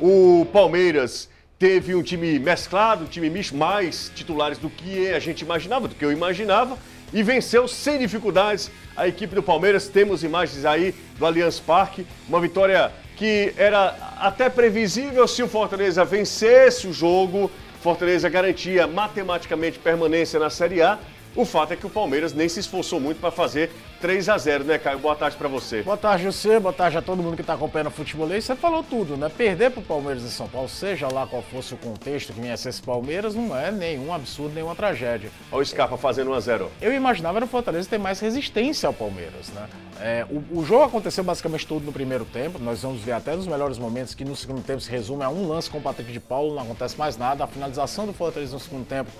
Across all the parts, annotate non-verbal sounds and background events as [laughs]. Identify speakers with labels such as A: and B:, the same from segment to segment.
A: O Palmeiras teve um time mesclado, um time misto, mais titulares do que a gente imaginava, do que eu imaginava, e venceu sem dificuldades a equipe do Palmeiras. Temos imagens aí do Allianz Parque, uma vitória que era até previsível se o Fortaleza vencesse o jogo. Fortaleza garantia matematicamente permanência na Série A. O fato é que o Palmeiras nem se esforçou muito para fazer 3 a 0 né, Caio? Boa tarde para você.
B: Boa tarde, você. Boa tarde a todo mundo que está acompanhando o futebol. Você falou tudo, né? Perder para o Palmeiras em São Paulo, seja lá qual fosse o contexto que viesse esse Palmeiras, não é nenhum absurdo, nenhuma tragédia.
A: Olha o Scarpa fazendo 1 a 0
B: Eu imaginava no Fortaleza ter mais resistência ao Palmeiras, né? É, o, o, jogo aconteceu basicamente todo no primeiro tempo. Nós vamos ver até nos melhores momentos que no segundo tempo se resume a um lance com o Patrick de Paulo, não acontece mais nada. A finalização do Fortaleza no segundo tempo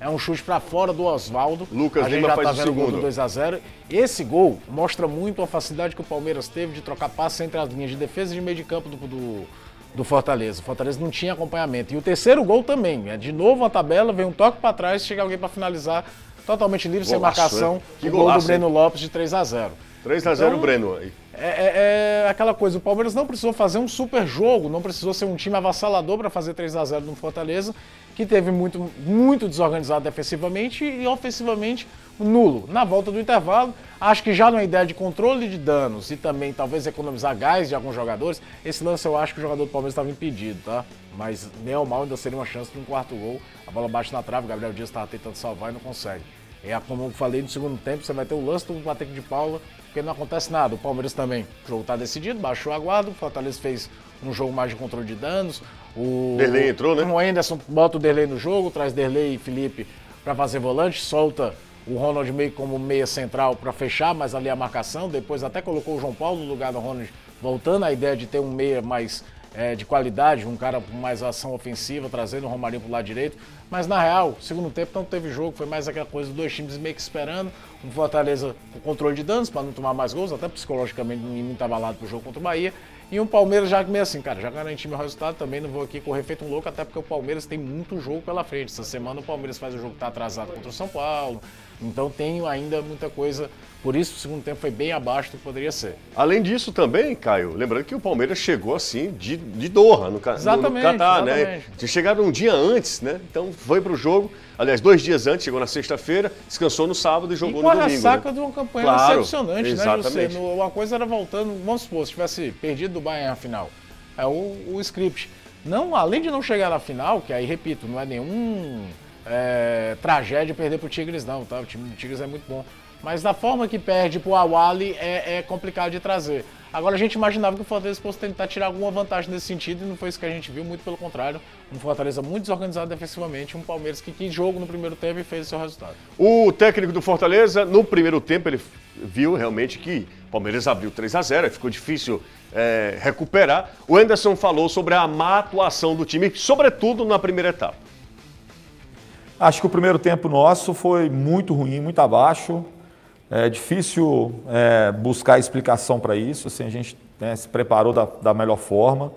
B: é um chute para fora do Oswaldo.
A: Lucas
B: a gente
A: Lima
B: já tá
A: o
B: vendo o gol
A: segundo.
B: do 2 a 0 Esse gol mostra muito a facilidade que o Palmeiras teve de trocar passes entre as linhas de defesa e de meio de campo do, do, do Fortaleza. O Fortaleza não tinha acompanhamento. E o terceiro gol também. É de novo a tabela, vem um toque para trás, chega alguém para finalizar totalmente livre, sem
A: Golaço,
B: marcação.
A: né? Que
B: o gol do
A: golaço,
B: Breno Lopes de 3 a 0
A: 3 a 0
B: Então,
A: Breno aí.
B: É, é- é aquela coisa, o Palmeiras não precisou fazer um super jogo, não precisou ser um time avassalador para fazer 3 a 0 no Fortaleza, que teve muito, muito desorganizado defensivamente e ofensivamente nulo. Na volta do intervalo, acho que já numa ideia de controle de danos e também talvez economizar gás de alguns jogadores, esse lance eu acho que o jogador do Palmeiras estava impedido, tá? Mas nem ao mal ainda seria uma chance de um quarto gol. A bola bate na trave, o Gabriel Dias estava tentando salvar e não consegue. É como eu falei no segundo tempo, você vai ter o lance do Patrick de Paula, porque não acontece nada. O Palmeiras também, o jogo está decidido, baixou a guarda, o Fortaleza fez um jogo mais de controle de danos. O
A: Derlei entrou, né?
B: O Anderson bota o Derlei no jogo, traz Derlei e Felipe para fazer volante, solta o Ronald meio como meia central para fechar, mas ali a marcação. Depois até colocou o João Paulo no lugar do Ronald, voltando à ideia de ter um meia mais é, de qualidade, um cara com mais ação ofensiva, trazendo o Romarinho pro lado direito. Mas na real, segundo tempo não teve jogo, foi mais aquela coisa dos dois times meio que esperando. Um Fortaleza com controle de danos para não tomar mais gols, até psicologicamente ninguém muito abalado pro jogo contra o Bahia. E um Palmeiras já meio assim, cara, já garanti meu resultado, também não vou aqui correr feito um louco, até porque o Palmeiras tem muito jogo pela frente. Essa semana o Palmeiras faz o jogo que tá atrasado contra o São Paulo. Então tem ainda muita coisa. Por isso o segundo tempo foi bem abaixo do que poderia ser.
A: Além disso também, Caio, lembrando que o Palmeiras chegou assim de, de Doha no, ca- no-
B: Exatamente,
A: Catar, né?
B: exatamente.
A: Tinha chegado um dia antes, né? Então foi pro jogo, aliás, dois dias antes, chegou na sexta-feira, descansou no sábado e
B: E
A: jogou
B: com a
A: no domingo.
B: ressaca
A: né?
B: de uma campanha
A: Claro,
B: decepcionante, né,
A: exatamente.
B: José? No- Uma coisa era voltando, vamos supor, se tivesse perdido do Bayern na final. É o, o script. Não, além de não chegar na final, que aí, repito, não é nenhum é, tragédia perder pro Tigres, não, tá? O time do Tigres é muito bom. Mas da forma que perde pro Awali é, é complicado de trazer. Agora a gente imaginava que o Fortaleza fosse tentar tirar alguma vantagem nesse sentido e não foi isso que a gente viu, muito pelo contrário. Um Fortaleza muito desorganizado defensivamente, um Palmeiras que quis jogo no primeiro tempo e fez o seu resultado.
A: O técnico do Fortaleza, no primeiro tempo, ele viu realmente que o Palmeiras abriu 3 a 0 aí ficou difícil é, recuperar. O Anderson falou sobre a má atuação do time, sobretudo na primeira etapa.
C: Acho que o primeiro tempo nosso foi muito ruim, muito abaixo. É difícil é, buscar explicação para isso. Assim, a gente né, se preparou da, da melhor forma,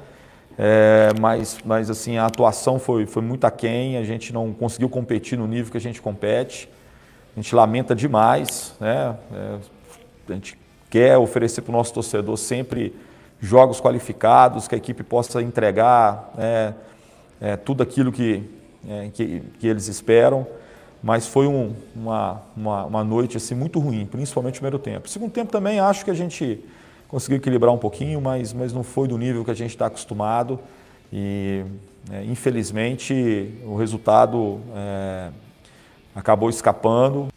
C: é, mas, mas assim a atuação foi, foi muito aquém. A gente não conseguiu competir no nível que a gente compete. A gente lamenta demais. Né? É, a gente quer oferecer para o nosso torcedor sempre jogos qualificados, que a equipe possa entregar né, é, tudo aquilo que, é, que, que eles esperam, mas foi um, uma, uma, uma noite assim, muito ruim, principalmente no primeiro tempo. Segundo tempo também acho que a gente conseguiu equilibrar um pouquinho, mas, mas não foi do nível que a gente está acostumado e é, infelizmente o resultado é, acabou escapando.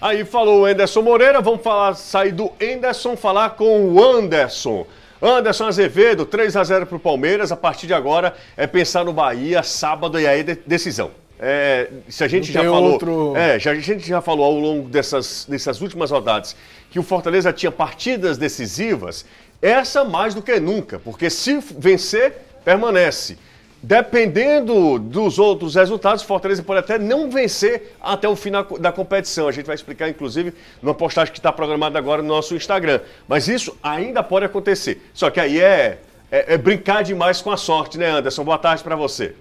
A: Aí falou o Anderson Moreira, vamos falar, sair do Anderson, falar com o Anderson. Anderson Azevedo, 3 a 0 para o Palmeiras. A partir de agora é pensar no Bahia, sábado e aí de- decisão. É, se a gente
B: Não
A: já
B: tem
A: falou,
B: outro-
A: é, já, a gente já falou ao longo dessas, dessas últimas rodadas que o Fortaleza tinha partidas decisivas, essa mais do que nunca, porque se vencer, permanece. Dependendo dos outros resultados, Fortaleza pode até não vencer até o final da competição. A gente vai explicar, inclusive, numa postagem que está programada agora no nosso Instagram. Mas isso ainda pode acontecer. Só que aí é, é- é brincar demais com a sorte, né, Anderson? Boa tarde para você.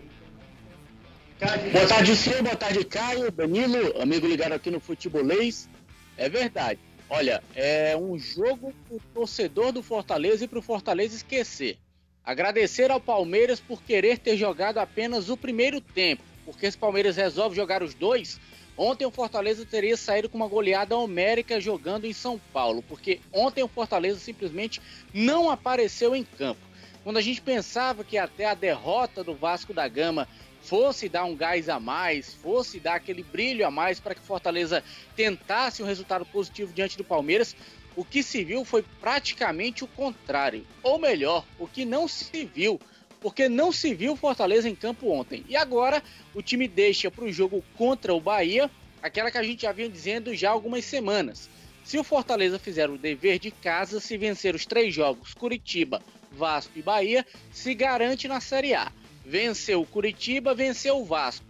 D: Boa tarde, Sil, boa tarde, Caio, Danilo, amigo ligado aqui no Futebolês. É verdade.
E: Olha, é um jogo para o torcedor do Fortaleza e para o Fortaleza esquecer. Agradecer ao Palmeiras por querer ter jogado apenas o primeiro tempo, porque se o Palmeiras resolve jogar os dois, ontem o Fortaleza teria saído com uma goleada homérica jogando em São Paulo, porque ontem o Fortaleza simplesmente não apareceu em campo. Quando a gente pensava que até a derrota do Vasco da Gama fosse dar um gás a mais, fosse dar aquele brilho a mais para que Fortaleza tentasse um resultado positivo diante do Palmeiras, o que se viu foi praticamente o contrário. Ou melhor, o que não se viu, porque não se viu Fortaleza em campo ontem. E agora o time deixa para o jogo contra o Bahia aquela que a gente já vinha dizendo já há algumas semanas. Se o Fortaleza fizer o dever de casa, se vencer os três jogos, Curitiba, Vasco e Bahia, se garante na Série A venceu o Curitiba, venceu o Vasco.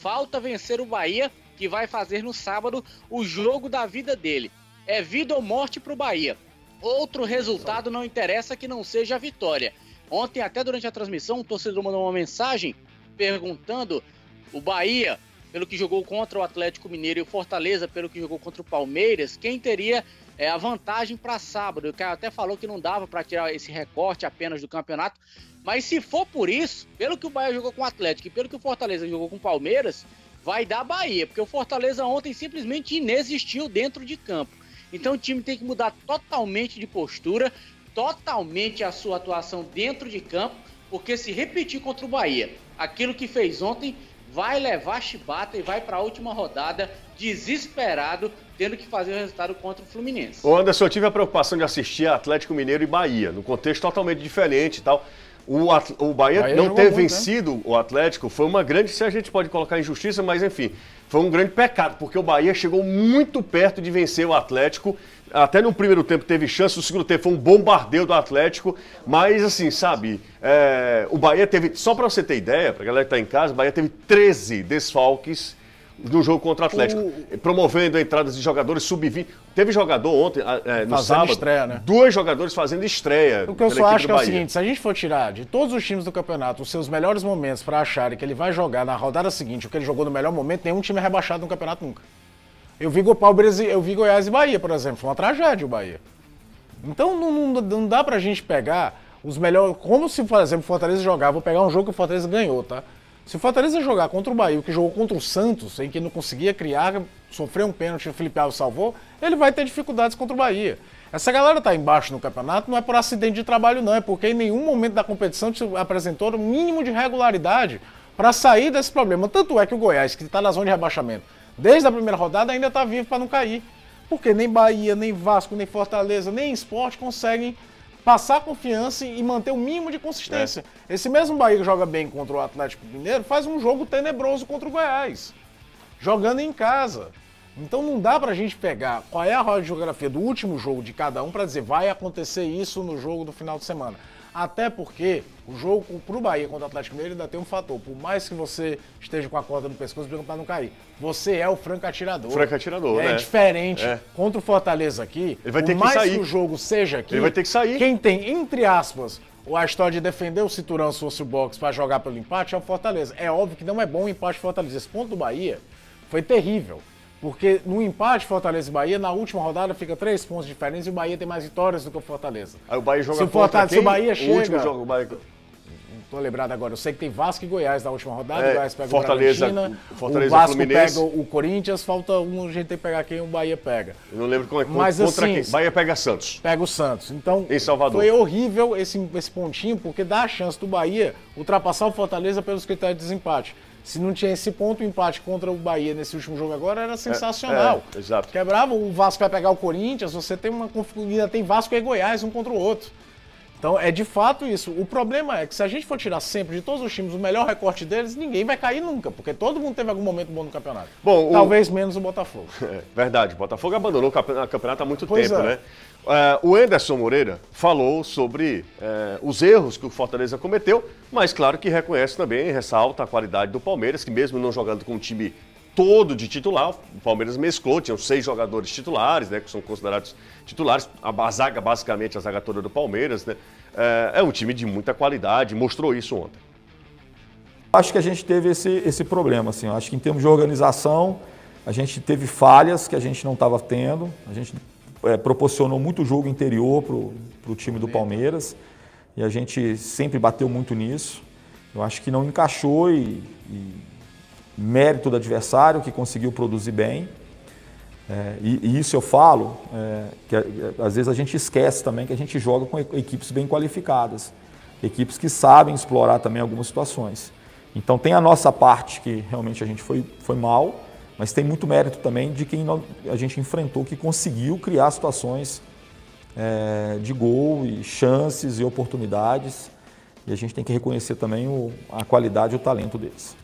E: Falta vencer o Bahia, que vai fazer no sábado o jogo da vida dele. É vida ou morte para o Bahia. Outro resultado não interessa que não seja a vitória. Ontem, até durante a transmissão, um torcedor mandou uma mensagem perguntando o Bahia, pelo que jogou contra o Atlético Mineiro, e o Fortaleza, pelo que jogou contra o Palmeiras, quem teria é, a vantagem para sábado. O cara até falou que não dava para tirar esse recorte apenas do campeonato, mas se for por isso, pelo que o Bahia jogou com o Atlético e pelo que o Fortaleza jogou com o Palmeiras, vai dar Bahia, porque o Fortaleza ontem simplesmente inexistiu dentro de campo. Então o time tem que mudar totalmente de postura, totalmente a sua atuação dentro de campo, porque se repetir contra o Bahia, aquilo que fez ontem vai levar chibata e vai para a última rodada desesperado, tendo que fazer o resultado contra o Fluminense.
A: O Anderson, eu tive a preocupação de assistir Atlético Mineiro e Bahia, no contexto totalmente diferente e tal. O, o Bahia, Bahia não ter muito, né? vencido né? o Atlético foi uma grande, se a gente pode colocar injustiça, mas enfim, foi um grande pecado, porque o Bahia chegou muito perto de vencer o Atlético. Até no primeiro tempo teve chance, no segundo tempo foi um bombardeio do Atlético, mas assim, sabe, é, o Bahia teve, só para você ter ideia, para a galera que está em casa, o Bahia teve 13 desfalques no jogo contra o Atlético, o... promovendo entradas de jogadores sub-20. Teve jogador ontem, é, no fazendo sábado, estreia, né? dois jogadores fazendo estreia.
B: O que eu só acho que é o seguinte, se a gente for tirar de todos os times do campeonato os seus melhores momentos para acharem que ele vai jogar na rodada seguinte o que ele jogou no melhor momento, nenhum time é rebaixado no campeonato nunca. Eu vi, eu vi Goiás e Bahia, por exemplo, foi uma tragédia o Bahia. Então não, não, não dá pra gente pegar os melhores, como se, por exemplo, o Fortaleza jogar, vou pegar um jogo que o Fortaleza ganhou, tá? Se o Fortaleza jogar contra o Bahia, que jogou contra o Santos, em que não conseguia criar, sofreu um pênalti, o Felipe Alves salvou, ele vai ter dificuldades contra o Bahia. Essa galera tá embaixo no campeonato não é por acidente de trabalho, não, é porque em nenhum momento da competição te apresentou o mínimo de regularidade para sair desse problema. Tanto é que o Goiás, que está na zona de rebaixamento, desde a primeira rodada ainda está vivo para não cair. Porque nem Bahia, nem Vasco, nem Fortaleza, nem Esporte conseguem passar confiança e manter o mínimo de consistência. É. Esse mesmo Bahia que joga bem contra o Atlético Mineiro faz um jogo tenebroso contra o Goiás, jogando em casa. Então não dá pra gente pegar qual é a radiografia do último jogo de cada um para dizer vai acontecer isso no jogo do final de semana. Até porque o jogo pro Bahia contra o Atlético Mineiro ainda tem um fator. Por mais que você esteja com a corda no pescoço brigando para não cair, você é o franco atirador.
A: Franco atirador,
B: é
A: né?
B: diferente. É. Contra o Fortaleza aqui,
A: ele vai ter
B: por
A: que
B: mais
A: sair.
B: que o jogo seja aqui,
A: ele vai ter que sair.
B: Quem tem, entre aspas, a história de defender o cinturão se fosse o box para jogar pelo empate é o Fortaleza. É óbvio que não é bom o empate Fortaleza. Esse ponto do Bahia foi terrível. Porque no empate Fortaleza e Bahia, na última rodada fica três pontos diferentes e o Bahia tem mais vitórias do que o Fortaleza.
A: Aí o Bahia joga
B: se o Fortaleza,
A: se
B: o Bahia
A: o
B: chega...
A: último jogo, o Bahia...
B: Não tô lembrado agora. Eu sei que tem Vasco e Goiás na última rodada.
A: É,
B: o Goiás pega
A: Fortaleza,
B: o
A: Fortaleza
B: o Vasco
A: Fluminense.
B: pega o Corinthians, falta um, a gente tem que pegar quem o Bahia pega.
A: Eu não lembro como é
B: Mas,
A: contra
B: assim,
A: quem. Bahia pega Santos.
B: Pega o Santos. Então,
A: Em Salvador.
B: foi horrível esse, esse pontinho, porque dá a chance do Bahia ultrapassar o Fortaleza pelos critérios de desempate. Se não tinha esse ponto, o empate contra o Bahia nesse último jogo agora era sensacional.
A: é, exato.
B: Quebrava, o Vasco vai pegar o Corinthians, você tem uma configuração, tem Vasco e Goiás um contra o outro. Então é de fato isso. O problema é que se a gente for tirar sempre de todos os times o melhor recorte deles, ninguém vai cair nunca, porque todo mundo teve algum momento bom no campeonato.
A: Bom, o-
B: Talvez menos o Botafogo. [laughs]
A: É, verdade, o Botafogo abandonou o o campeonato há muito
B: Pois
A: tempo,
B: é.
A: né? É, o Anderson Moreira falou sobre é, os erros que o Fortaleza cometeu, mas claro que reconhece também, ressalta a qualidade do Palmeiras, que mesmo não jogando com um time todo de titular, o Palmeiras mesclou, tinham seis jogadores titulares, né, que são considerados titulares, a, zaga, basicamente a zaga toda do Palmeiras, né? É, é um time de muita qualidade, mostrou isso ontem.
C: Acho que a gente teve esse, esse problema, assim. Acho que em termos de organização, a gente teve falhas que a gente não estava tendo. A gente é, proporcionou muito jogo interior para o time do Palmeiras e a gente sempre bateu muito nisso. Eu acho que não encaixou e, e mérito do adversário que conseguiu produzir bem. É, e, e, isso eu falo, é, que às vezes a gente esquece também que a gente joga com equipes bem qualificadas, equipes que sabem explorar também algumas situações. Então tem a nossa parte que realmente a gente foi, foi mal, mas tem muito mérito também de quem a gente enfrentou que conseguiu criar situações é, de gol e chances e oportunidades. E a gente tem que reconhecer também o, a qualidade e o talento deles.